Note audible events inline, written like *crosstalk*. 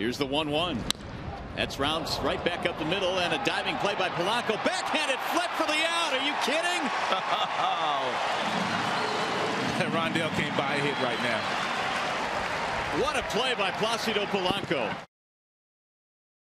Here's the 1 1. That's rounds right back up the middle and a diving play by Polanco. Backhanded flip for the out. Are you kidding? *laughs* Rondell came by a hit right now. What a play by Placido Polanco.